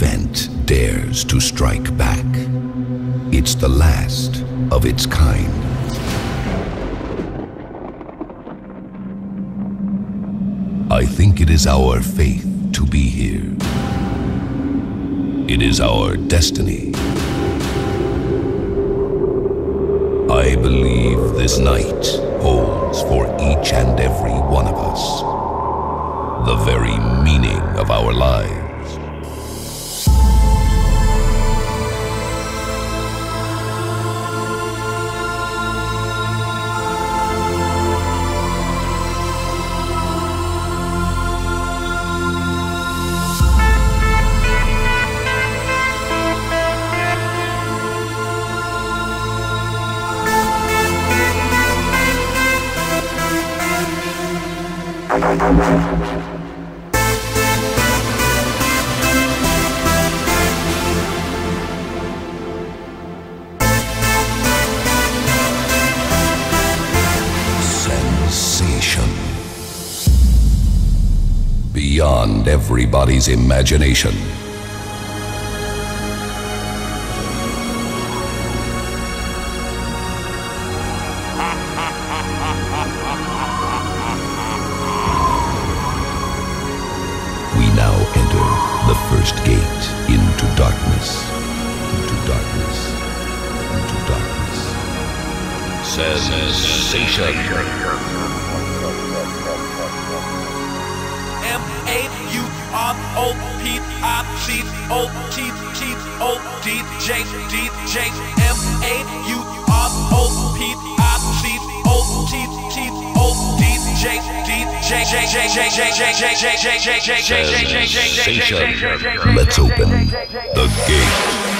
event dares to strike back. It's the last of its kind. I think it is our faith to be here. It is our destiny. I believe this night holds for each and every one of us the very meaning of our lives. Everybody's imagination. We now enter the first gate into darkness. Into darkness. Into darkness. Sensation. M A U R O P I C O T T O D J D J M A U R O P I C O T T O D J D J J J J J J J J J J J J J Sensation. Let's open the gate.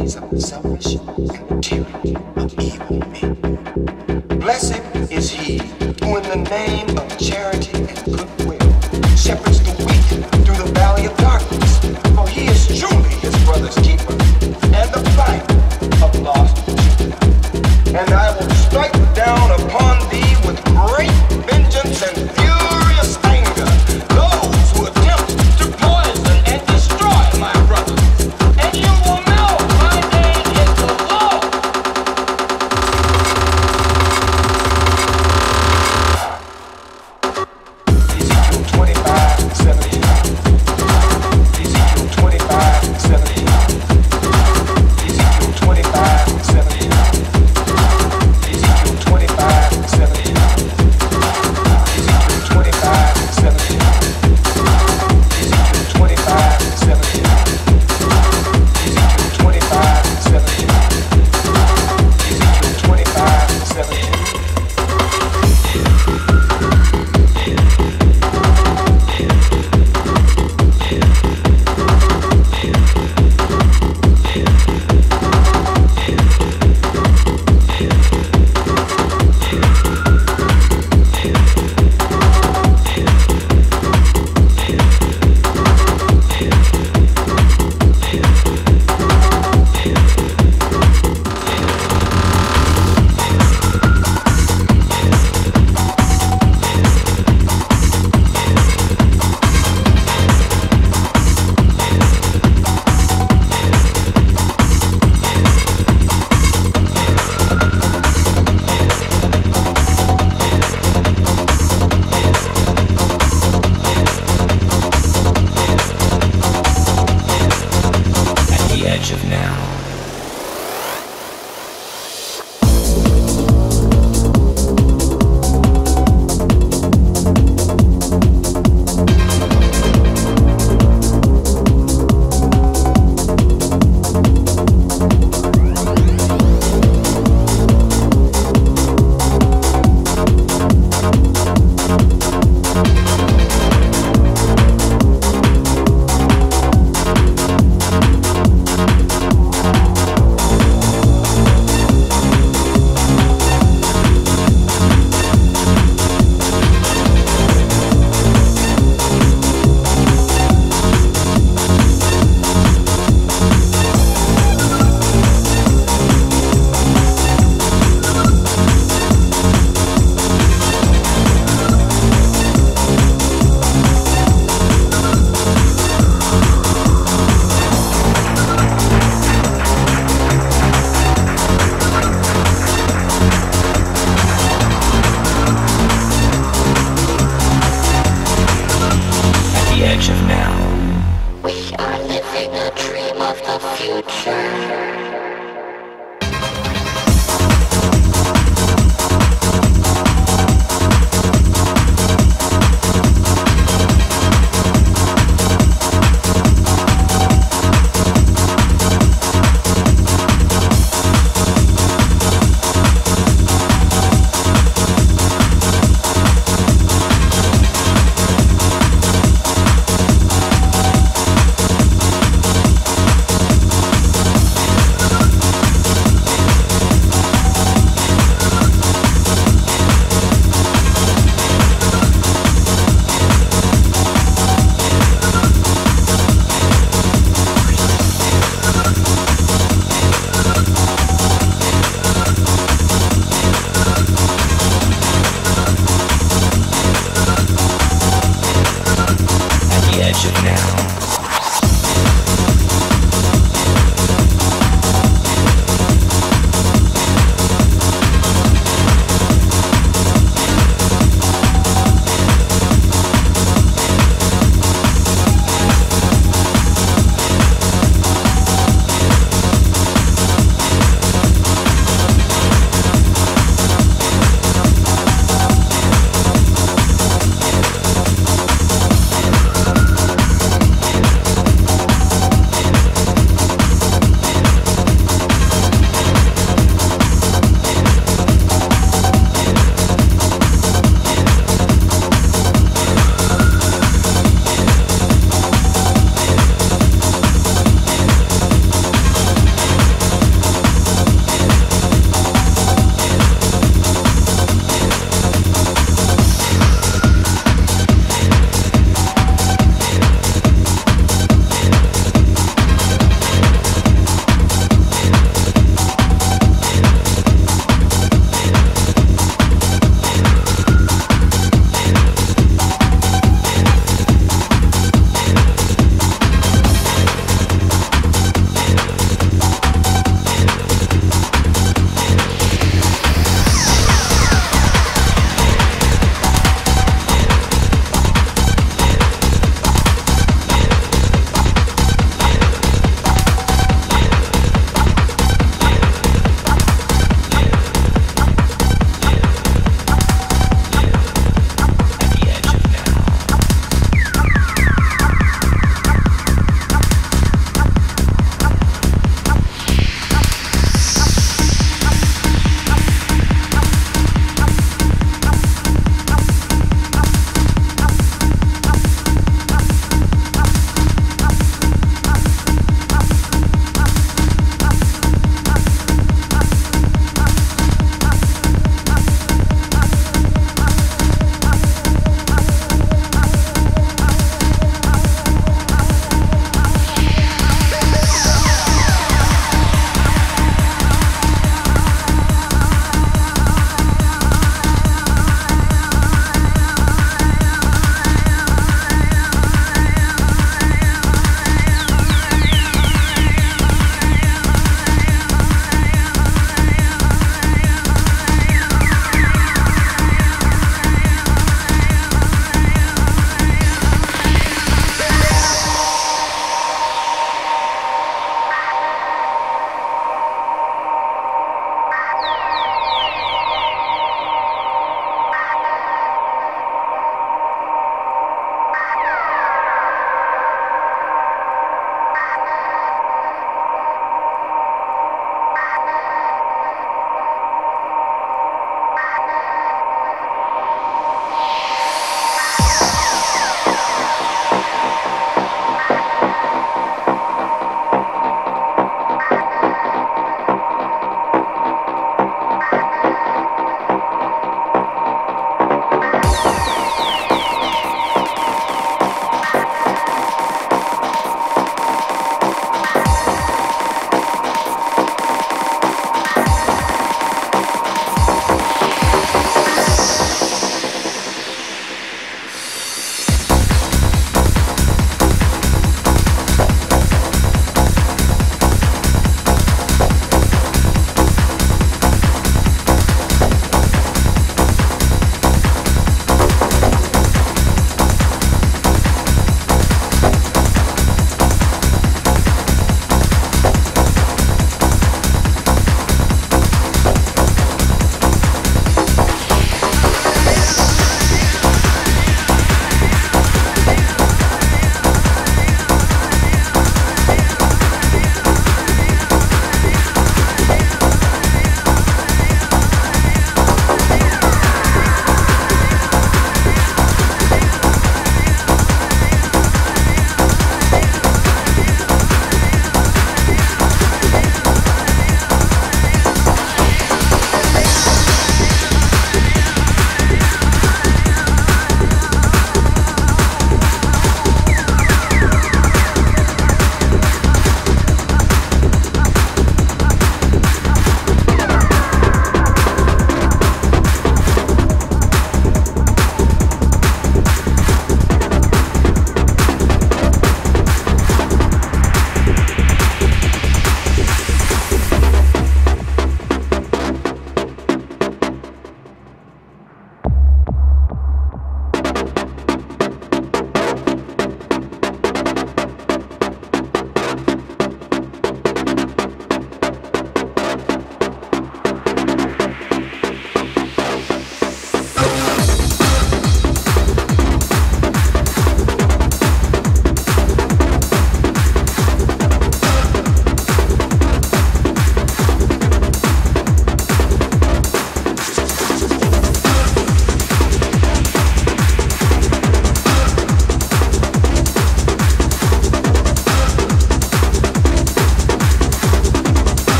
Iniquities of selfish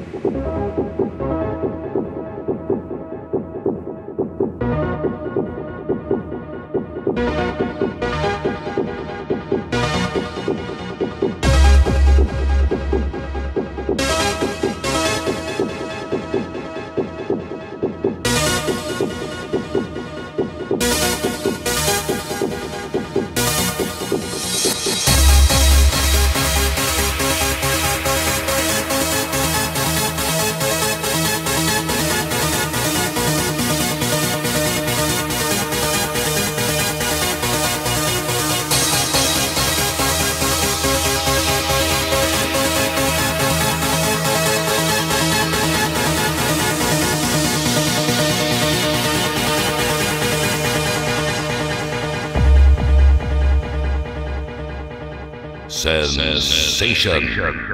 Thank you. Sensation.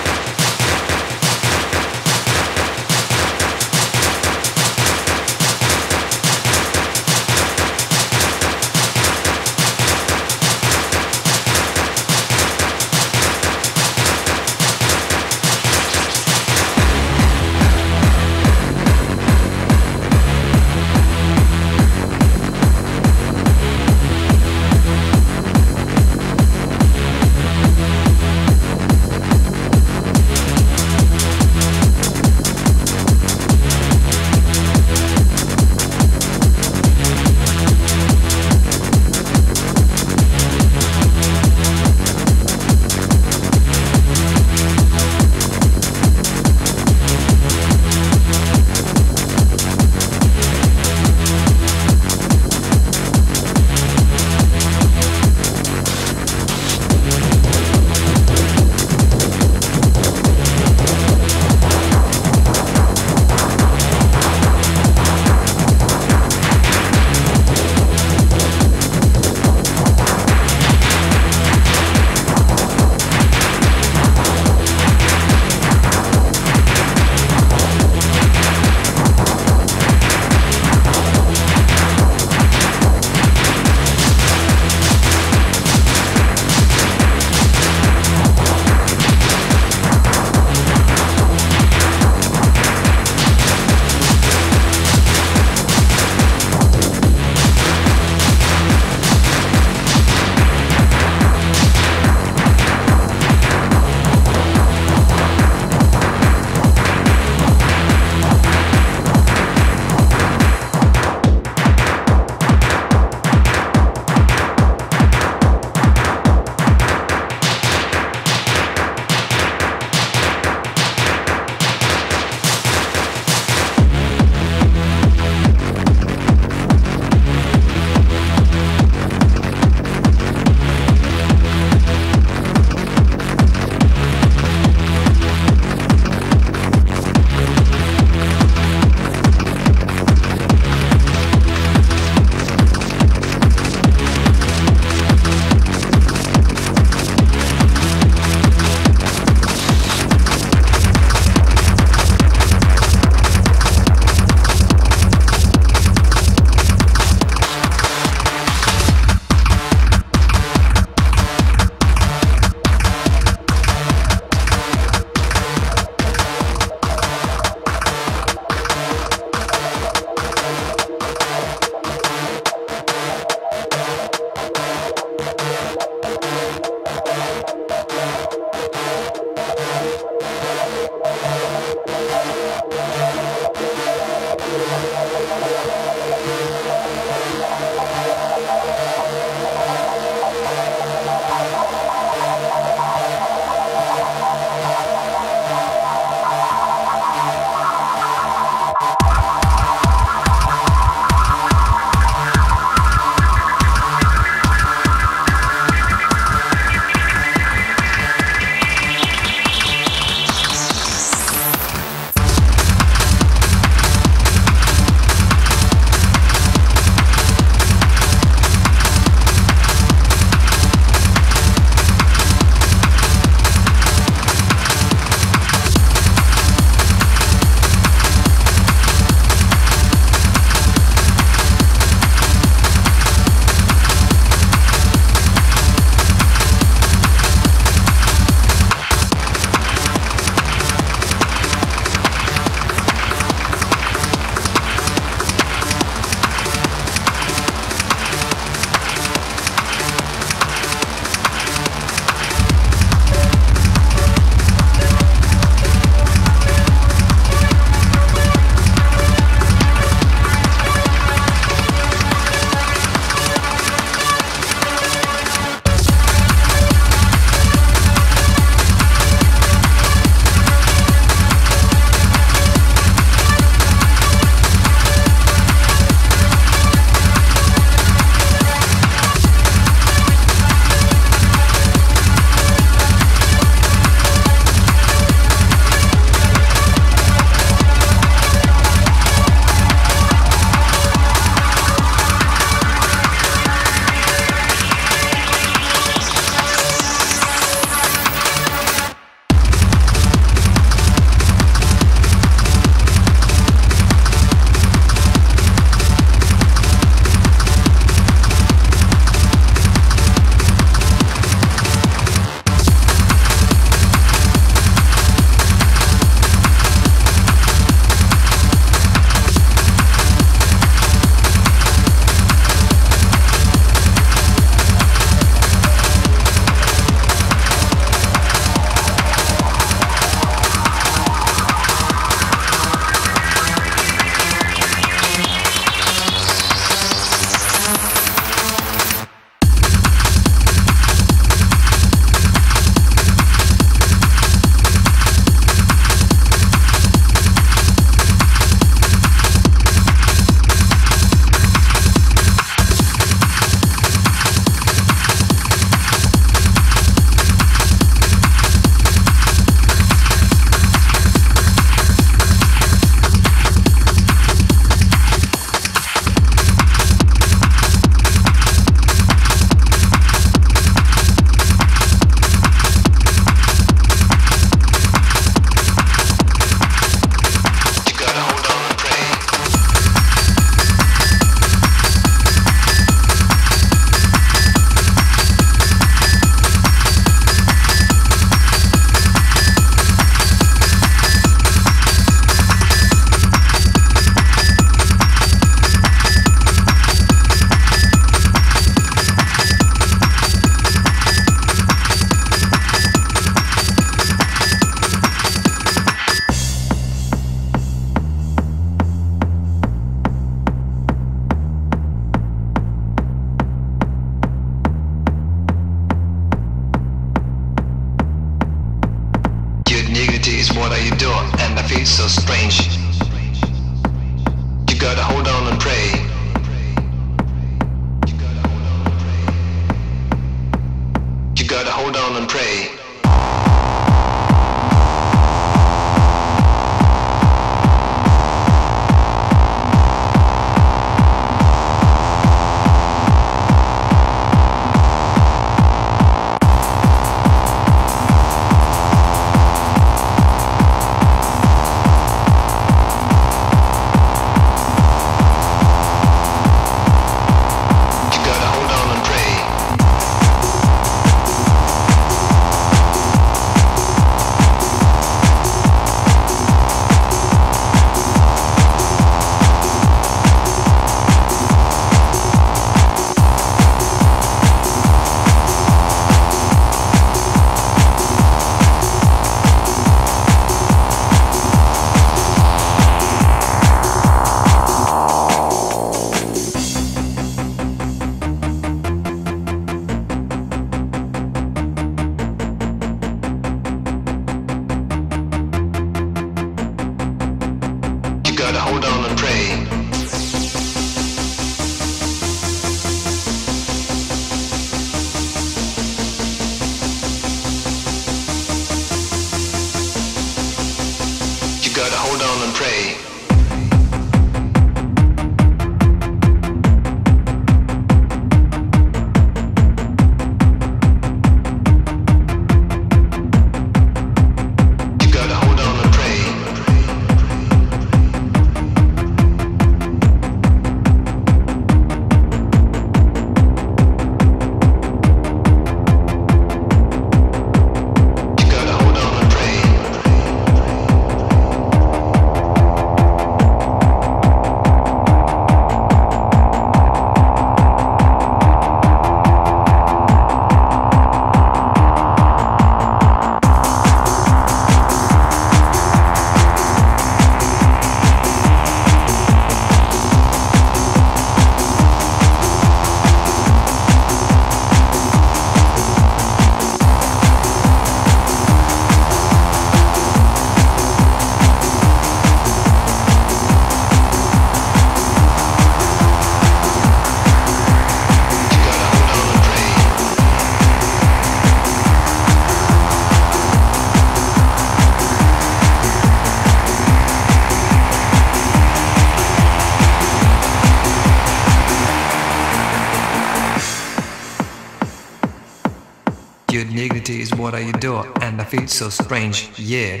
feet so strange, yeah.